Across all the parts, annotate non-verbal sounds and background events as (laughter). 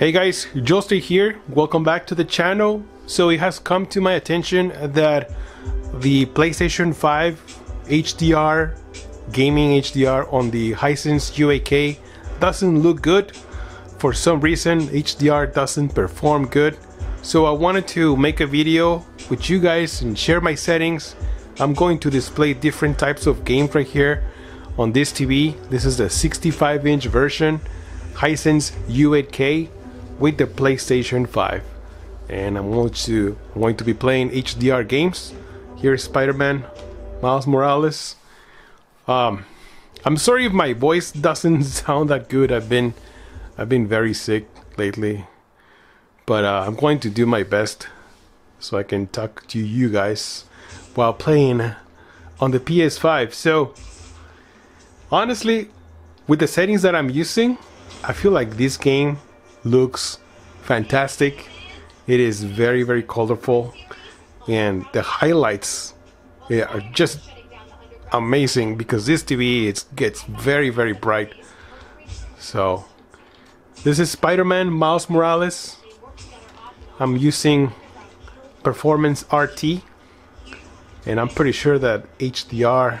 Hey guys, Joelster here. Welcome back to the channel. So it has come to my attention that the PlayStation 5 HDR gaming HDR on the Hisense U8K doesn't look good. For some reason, HDR doesn't perform good. So I wanted to make a video with you guys and share my settings. I'm going to display different types of games right here on this TV. This is the 65 inch version Hisense U8K with the PlayStation 5 and I'm going to I'm going to be playing HDR games. Here's Spider-Man, Miles Morales. Um, I'm sorry if my voice (laughs) doesn't sound that good. I've been I've been very sick lately, but uh, I'm going to do my best so I can talk to you guys while playing on the PS5. So honestly, with the settings that I'm using, I feel like this game looks fantastic. It is very, very colorful, and the highlights are just amazing because this TV it gets very, very bright. So, this is Spider-Man Miles Morales. I'm using Performance RT, and I'm pretty sure that HDR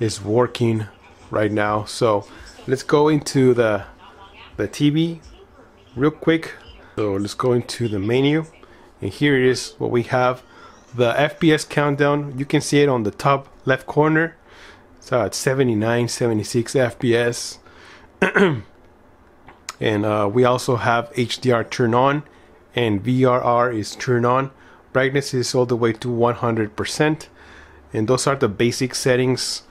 is working right now. So, let's go into the the TV real quick. So let's go into the menu. And here it is what we have the FPS countdown. You can see it on the top left corner. So at 79 76 FPS (clears throat) and uh, we also have HDR turn on and VRR is turned on. Brightness is all the way to 100% and those are the basic settings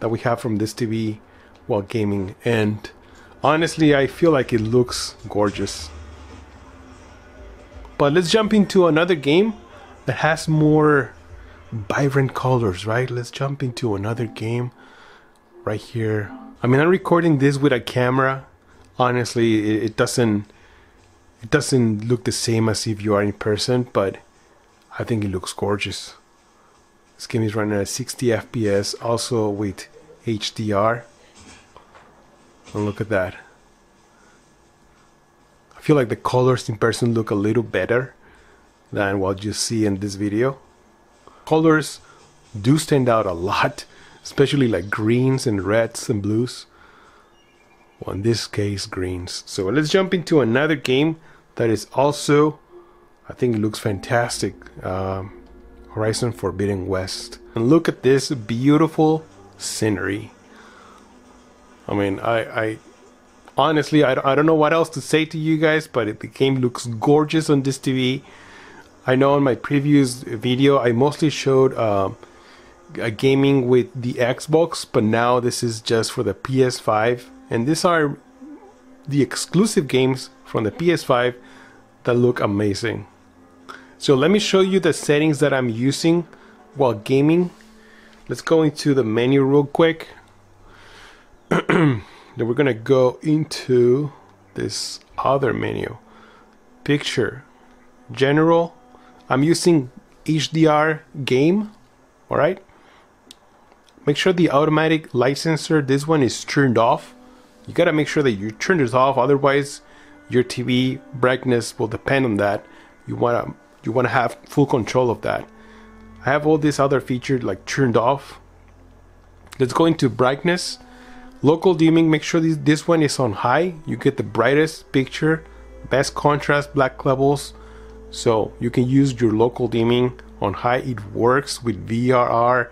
that we have from this TV while gaming. And honestly I feel like it looks gorgeous but let's jump into another game that has more vibrant colors, right? Let's jump into another game right here. I mean, I'm recording this with a camera. Honestly, it, it doesn't it doesn't look the same as if you are in person, but I think it looks gorgeous. This game is running at 60 FPS, also with HDR. And look at that I feel like the colors in person look a little better than what you see in this video. Colors do stand out a lot, especially like greens and reds and blues. Well, in this case, greens. So let's jump into another game that is also, I think it looks fantastic. Um, Horizon Forbidden West. And look at this beautiful scenery. I mean, I, I honestly, I, I don't know what else to say to you guys, but it, the game looks gorgeous on this TV. I know in my previous video, I mostly showed uh, a gaming with the Xbox, but now this is just for the PS5. And these are the exclusive games from the PS5 that look amazing. So let me show you the settings that I'm using while gaming. Let's go into the menu real quick. (clears throat) Then we're gonna go into this other menu. Picture, general. I'm using HDR game, all right? Make sure the automatic light sensor, this one is turned off. You gotta make sure that you turn this off, otherwise your TV brightness will depend on that. You wanna you wanna have full control of that. I have all these other features like turned off. Let's go into brightness. Local dimming, make sure this, this one is on high. You get the brightest picture, best contrast, black levels. So you can use your local dimming on high. It works with VRR.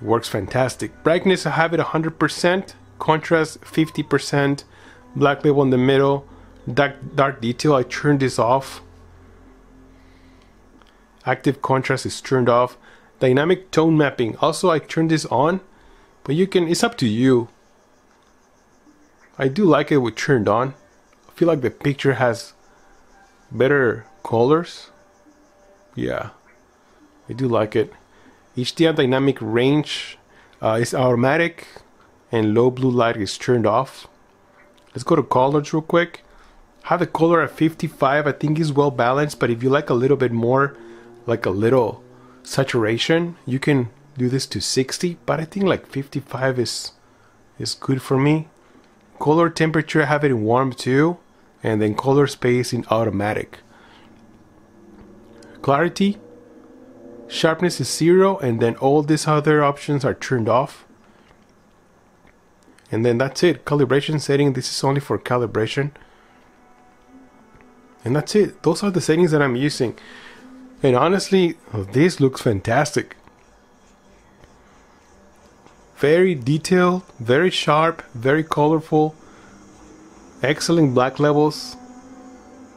Works fantastic. Brightness, I have it 100%. Contrast, 50%. Black level in the middle. Dark, dark detail, I turned this off. Active contrast is turned off. Dynamic tone mapping, also I turned this on. But you can, it's up to you. I do like it with turned on. I feel like the picture has better colors. Yeah, I do like it. HDR dynamic range uh, is automatic and low blue light is turned off. Let's go to colors real quick. Have the color at 55, I think is well balanced, but if you like a little bit more, like a little saturation, you can do this to 60, but I think like 55 is is good for me color temperature have it in warm too and then color space in automatic. Clarity, sharpness is zero, and then all these other options are turned off. And then that's it. Calibration setting, this is only for calibration. And that's it. Those are the settings that I'm using. And honestly, this looks fantastic. Very detailed, very sharp, very colorful. Excellent black levels.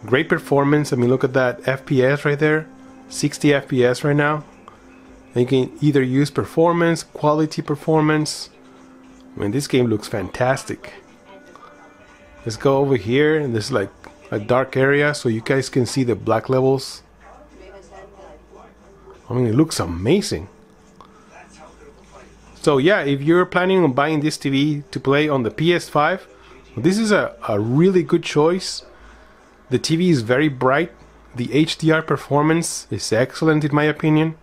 Great performance. I mean, look at that FPS right there. 60 FPS right now. And you can either use performance, quality performance. I mean, this game looks fantastic. Let's go over here, and there's like a dark area so you guys can see the black levels. I mean, it looks amazing. So yeah, if you're planning on buying this TV to play on the PS5, this is a, a really good choice. The TV is very bright. The HDR performance is excellent in my opinion.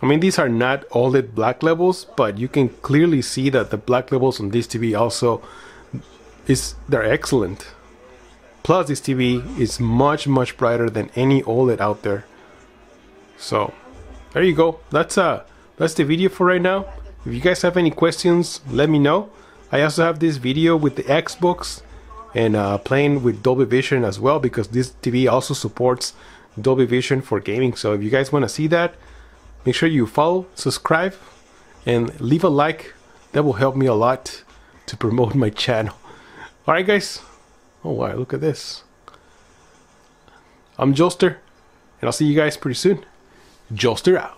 I mean, these are not OLED black levels, but you can clearly see that the black levels on this TV also is they're excellent. Plus, this TV is much much brighter than any OLED out there. So, there you go. That's uh that's the video for right now. If you guys have any questions, let me know. I also have this video with the Xbox and uh, playing with Dolby Vision as well because this TV also supports Dolby Vision for gaming. So if you guys want to see that, make sure you follow, subscribe, and leave a like. That will help me a lot to promote my channel. Alright guys. Oh wow, look at this. I'm Joelster, and I'll see you guys pretty soon. Joelster out.